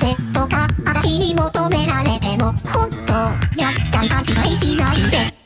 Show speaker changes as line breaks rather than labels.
せとか私に求められても本当やったり勘違いしないで。